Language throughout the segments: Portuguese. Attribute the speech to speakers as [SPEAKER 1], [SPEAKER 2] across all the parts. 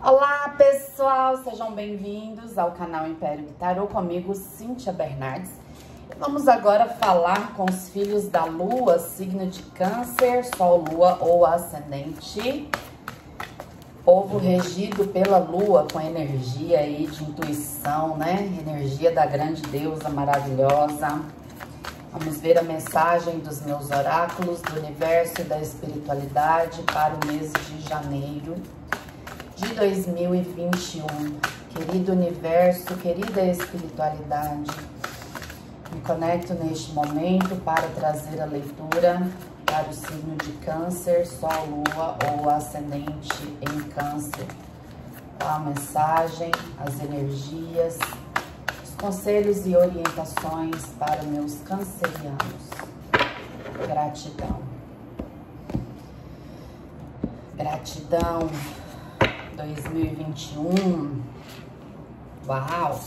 [SPEAKER 1] Olá pessoal, sejam bem-vindos ao canal Império Tarô comigo, Cíntia Bernardes. Vamos agora falar com os filhos da Lua, signo de Câncer, Sol, Lua ou Ascendente. Povo regido pela Lua com energia aí de intuição, né? Energia da grande deusa maravilhosa. Vamos ver a mensagem dos meus oráculos do universo e da espiritualidade para o mês de janeiro de 2021. Querido universo, querida espiritualidade, me conecto neste momento para trazer a leitura para o signo de câncer, sol, lua ou ascendente em câncer. A mensagem, as energias, os conselhos e orientações para meus cancerianos. Gratidão. Gratidão 2021. Uau!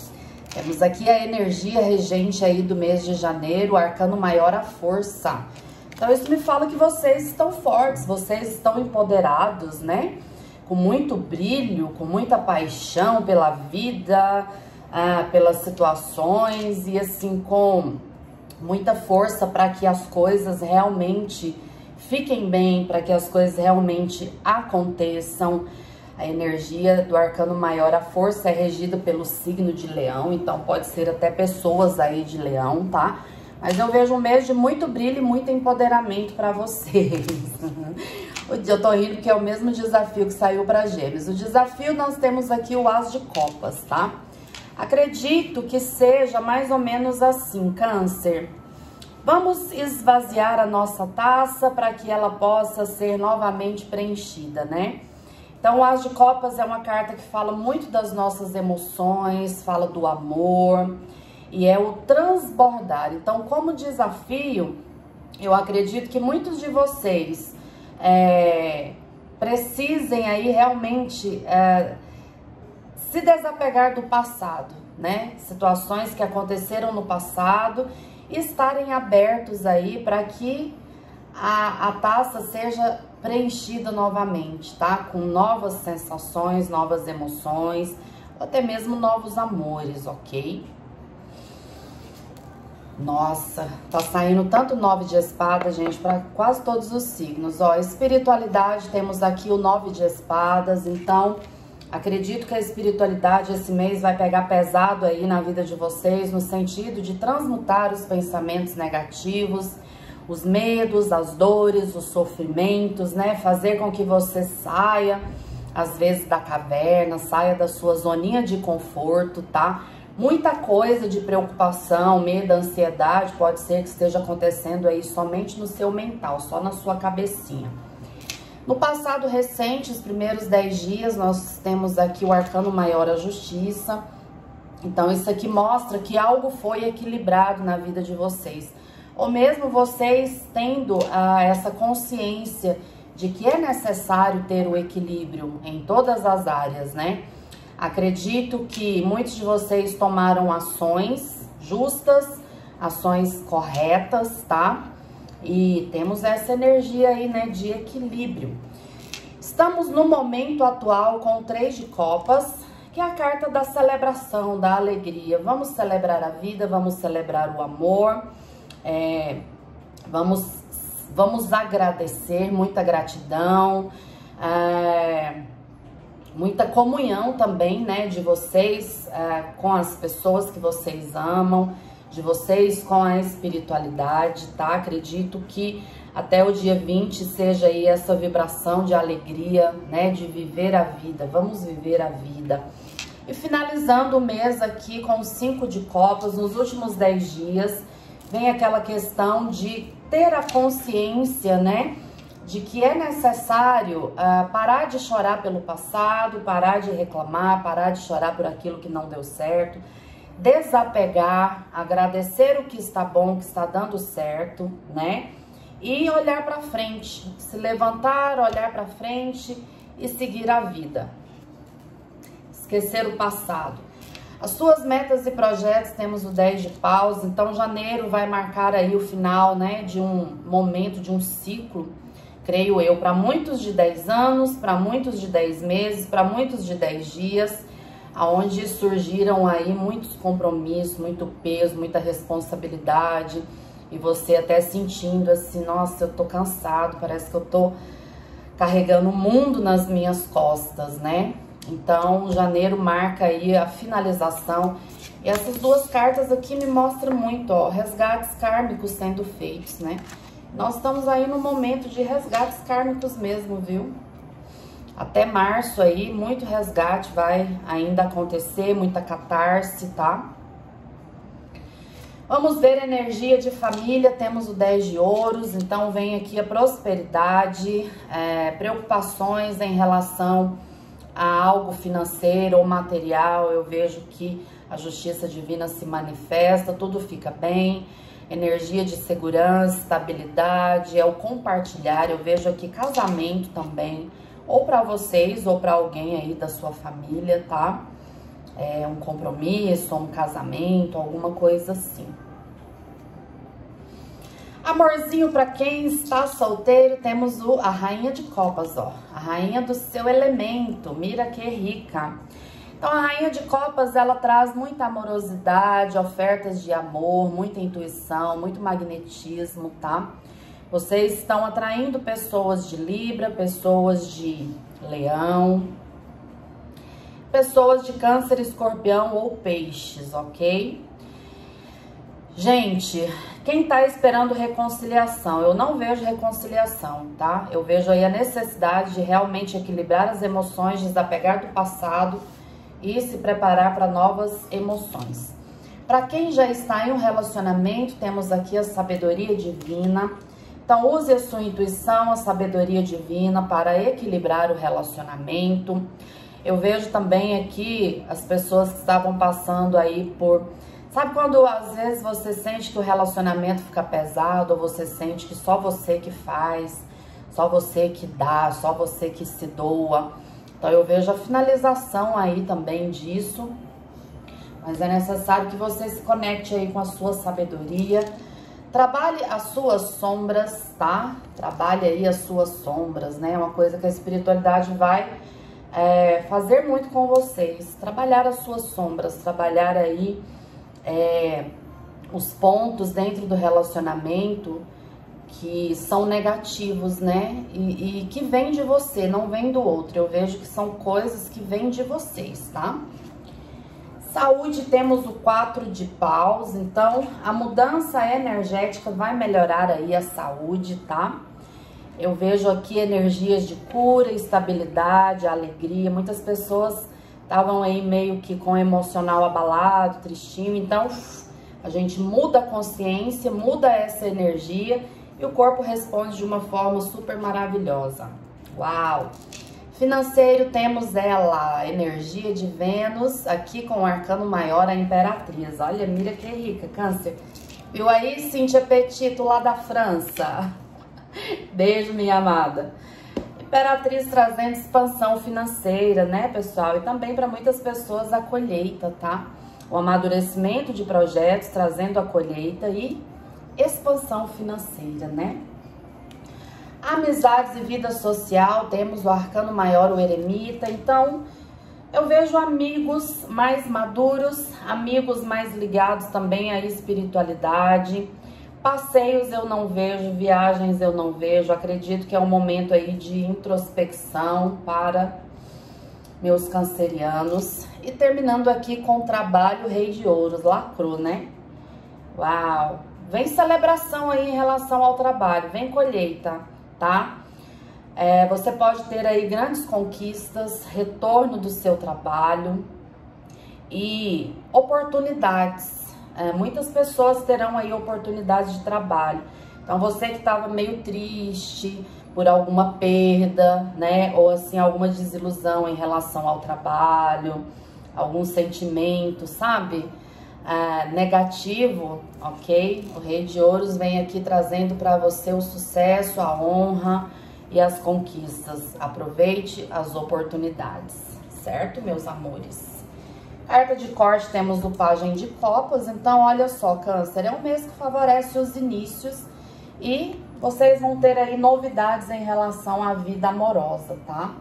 [SPEAKER 1] Temos aqui a energia regente aí do mês de janeiro, arcano maior a força. Então isso me fala que vocês estão fortes, vocês estão empoderados, né? Com muito brilho, com muita paixão pela vida, ah, pelas situações e assim com muita força para que as coisas realmente fiquem bem, para que as coisas realmente aconteçam. A energia do arcano maior, a força é regida pelo signo de leão, então pode ser até pessoas aí de leão, tá? Mas eu vejo um mês de muito brilho e muito empoderamento para vocês. eu tô rindo porque é o mesmo desafio que saiu para gêmeos. O desafio nós temos aqui o as de copas, tá? Acredito que seja mais ou menos assim, câncer. Vamos esvaziar a nossa taça para que ela possa ser novamente preenchida, né? Então, o As de Copas é uma carta que fala muito das nossas emoções, fala do amor e é o transbordar. Então, como desafio, eu acredito que muitos de vocês é, precisem aí realmente é, se desapegar do passado, né? Situações que aconteceram no passado e estarem abertos aí para que a, a taça seja preenchida novamente, tá? Com novas sensações, novas emoções, ou até mesmo novos amores, ok? Nossa, tá saindo tanto nove de espada, gente, para quase todos os signos. Ó, espiritualidade, temos aqui o nove de espadas, então acredito que a espiritualidade esse mês vai pegar pesado aí na vida de vocês, no sentido de transmutar os pensamentos negativos, os medos, as dores, os sofrimentos, né? Fazer com que você saia, às vezes, da caverna, saia da sua zoninha de conforto, tá? Muita coisa de preocupação, medo, ansiedade pode ser que esteja acontecendo aí somente no seu mental, só na sua cabecinha. No passado recente, os primeiros 10 dias, nós temos aqui o arcano maior, a justiça. Então, isso aqui mostra que algo foi equilibrado na vida de vocês ou mesmo vocês tendo ah, essa consciência de que é necessário ter o equilíbrio em todas as áreas, né? Acredito que muitos de vocês tomaram ações justas, ações corretas, tá? E temos essa energia aí, né, de equilíbrio. Estamos no momento atual com o Três de Copas, que é a carta da celebração, da alegria. Vamos celebrar a vida, vamos celebrar o amor é, vamos, vamos agradecer, muita gratidão, é, muita comunhão também, né, de vocês é, com as pessoas que vocês amam, de vocês com a espiritualidade, tá? Acredito que até o dia 20 seja aí essa vibração de alegria, né, de viver a vida. Vamos viver a vida. E finalizando o mês aqui com cinco de copas, nos últimos 10 dias, vem aquela questão de ter a consciência, né? De que é necessário uh, parar de chorar pelo passado, parar de reclamar, parar de chorar por aquilo que não deu certo, desapegar, agradecer o que está bom, que está dando certo, né? E olhar para frente, se levantar, olhar para frente e seguir a vida. Esquecer o passado. As suas metas e projetos, temos o 10 de paus, então janeiro vai marcar aí o final, né, de um momento, de um ciclo creio eu, para muitos de 10 anos, para muitos de 10 meses, para muitos de 10 dias, aonde surgiram aí muitos compromissos, muito peso, muita responsabilidade, e você até sentindo assim, nossa, eu tô cansado, parece que eu tô carregando o mundo nas minhas costas, né? Então, janeiro marca aí a finalização. E essas duas cartas aqui me mostram muito, ó, resgates kármicos sendo feitos, né? Nós estamos aí no momento de resgates kármicos mesmo, viu? Até março aí, muito resgate vai ainda acontecer, muita catarse, tá? Vamos ver energia de família, temos o 10 de ouros, então vem aqui a prosperidade, é, preocupações em relação a algo financeiro ou material, eu vejo que a justiça divina se manifesta, tudo fica bem, energia de segurança, estabilidade, é o compartilhar. Eu vejo aqui casamento também, ou para vocês ou para alguém aí da sua família, tá? É um compromisso, um casamento, alguma coisa assim. Amorzinho para quem está solteiro, temos o, a rainha de copas, ó. A rainha do seu elemento, mira que rica. Então, a Rainha de Copas, ela traz muita amorosidade, ofertas de amor, muita intuição, muito magnetismo, tá? Vocês estão atraindo pessoas de Libra, pessoas de Leão, pessoas de Câncer, Escorpião ou Peixes, ok? Gente, quem tá esperando reconciliação? Eu não vejo reconciliação, tá? Eu vejo aí a necessidade de realmente equilibrar as emoções, desapegar do passado e se preparar para novas emoções. Para quem já está em um relacionamento, temos aqui a sabedoria divina. Então, use a sua intuição, a sabedoria divina para equilibrar o relacionamento. Eu vejo também aqui as pessoas que estavam passando aí por. Sabe quando às vezes você sente que o relacionamento fica pesado, ou você sente que só você que faz, só você que dá, só você que se doa. Então eu vejo a finalização aí também disso. Mas é necessário que você se conecte aí com a sua sabedoria. Trabalhe as suas sombras, tá? Trabalhe aí as suas sombras, né? É uma coisa que a espiritualidade vai é, fazer muito com vocês. Trabalhar as suas sombras, trabalhar aí é, os pontos dentro do relacionamento que são negativos, né? E, e que vêm de você, não vem do outro. Eu vejo que são coisas que vêm de vocês, tá? Saúde, temos o 4 de paus, então a mudança energética vai melhorar aí a saúde, tá? Eu vejo aqui energias de cura, estabilidade, alegria. Muitas pessoas estavam aí meio que com emocional abalado, tristinho. Então, a gente muda a consciência, muda essa energia e o corpo responde de uma forma super maravilhosa. Uau! Financeiro, temos ela, energia de Vênus, aqui com o arcano maior, a Imperatriz. Olha, mira que rica, câncer. Viu aí, Cintia Petito, lá da França? Beijo, minha amada. Imperatriz trazendo expansão financeira, né, pessoal? E também para muitas pessoas a colheita, tá? O amadurecimento de projetos trazendo a colheita e expansão financeira, né? Amizades e vida social, temos o arcano maior, o eremita. Então, eu vejo amigos mais maduros, amigos mais ligados também à espiritualidade. Passeios eu não vejo, viagens eu não vejo. Acredito que é um momento aí de introspecção para meus cancerianos. E terminando aqui com trabalho Rei de Ouros, lacrou, né? Uau! Vem celebração aí em relação ao trabalho, vem colheita, tá? É, você pode ter aí grandes conquistas, retorno do seu trabalho e oportunidades. É, muitas pessoas terão aí oportunidades de trabalho. Então, você que estava meio triste por alguma perda, né? Ou assim, alguma desilusão em relação ao trabalho, algum sentimento, sabe? ah, negativo, ok? O Rei de Ouros vem aqui trazendo para você o sucesso, a honra e as conquistas. Aproveite as oportunidades, certo, meus amores? Carta de corte, temos o Pagem de Copas. Então, olha só, Câncer, é um mês que favorece os inícios e vocês vão ter aí novidades em relação à vida amorosa, tá?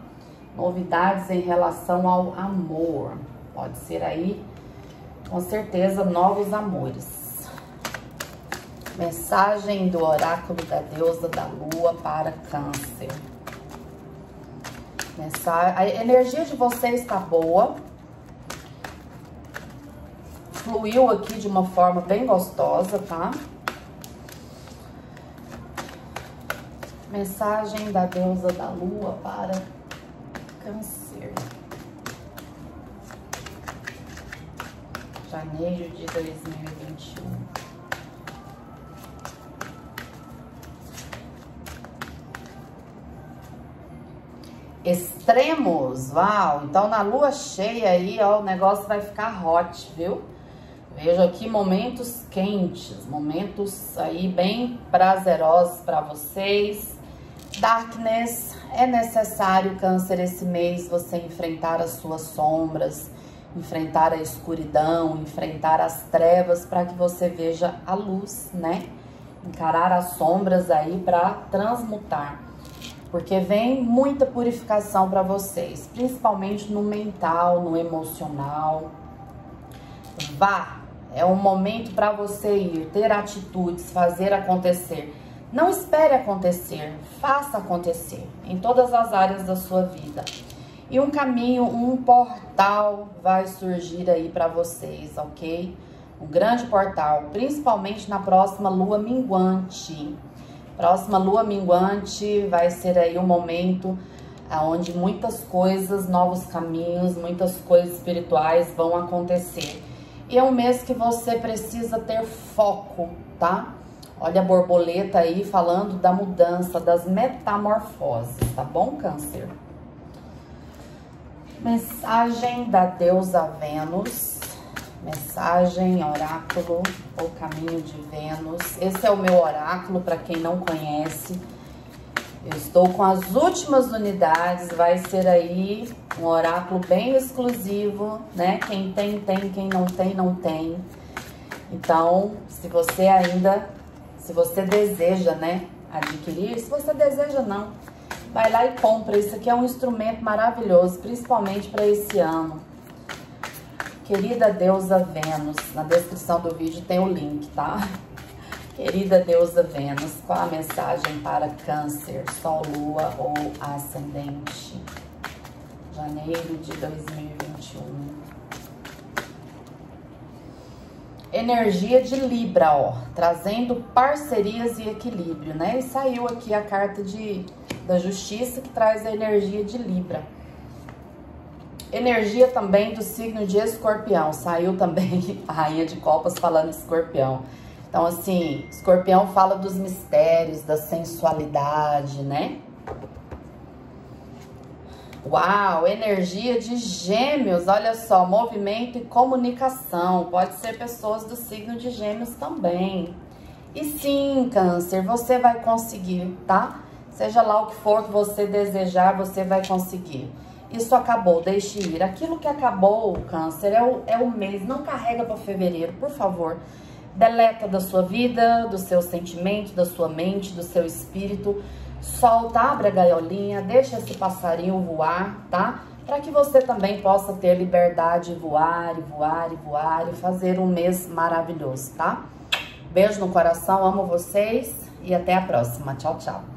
[SPEAKER 1] Novidades em relação ao amor. Pode ser aí, com certeza, novos amores. Mensagem do oráculo da deusa da lua para câncer. A energia de vocês está boa. Fluiu aqui de uma forma bem gostosa, tá? Mensagem da deusa da lua para câncer. Janeiro de 2021. Extremos, uau! Então na lua cheia aí, ó, o negócio vai ficar hot, viu? Vejo aqui momentos quentes, momentos aí bem prazerosos para vocês. Darkness, é necessário, Câncer, esse mês você enfrentar as suas sombras, enfrentar a escuridão, enfrentar as trevas para que você veja a luz, né? Encarar as sombras aí para transmutar. Porque vem muita purificação para vocês, principalmente no mental, no emocional. Vá, é um momento para você ir, ter atitudes, fazer acontecer. Não espere acontecer, faça acontecer em todas as áreas da sua vida. E um caminho, um portal vai surgir aí para vocês, ok? Um grande portal, principalmente na próxima lua minguante. Próxima lua minguante vai ser aí um momento onde muitas coisas, novos caminhos, muitas coisas espirituais vão acontecer. E é um mês que você precisa ter foco, tá? Olha a borboleta aí falando da mudança, das metamorfoses, tá bom, Câncer? Mensagem da deusa Vênus. Mensagem, oráculo, o caminho de Vênus. Esse é o meu oráculo, para quem não conhece. Eu estou com as últimas unidades, vai ser aí um oráculo bem exclusivo, né? Quem tem, tem, quem não tem, não tem. Então, se você ainda se você deseja, né, adquirir, se você deseja não, vai lá e compra. Isso aqui é um instrumento maravilhoso, principalmente para esse ano. Querida deusa Vênus, na descrição do vídeo tem o link, tá? Querida deusa Vênus, qual a mensagem para câncer, sol, lua ou ascendente? Janeiro de 2021 energia de Libra, ó, trazendo parcerias e equilíbrio, né? E saiu aqui a carta de, da justiça que traz a energia de Libra. Energia também do signo de escorpião, saiu também a rainha de copas falando de escorpião. Então, assim, escorpião fala dos mistérios, da sensualidade, né? Uau, energia de gêmeos, olha só, movimento e comunicação. Pode ser pessoas do signo de gêmeos também. E sim, câncer, você vai conseguir, tá? Seja lá o que for que você desejar, você vai conseguir. Isso acabou, deixe ir. Aquilo que acabou, câncer, é o, é o mês. Não carrega para fevereiro, por favor. Deleta da sua vida, do seu sentimento, da sua mente, do seu espírito solta, abre a gaiolinha, deixa esse passarinho voar, tá? Para que você também possa ter liberdade de voar e voar e voar e fazer um mês maravilhoso, tá? Beijo no coração, amo vocês e até a próxima. Tchau, tchau.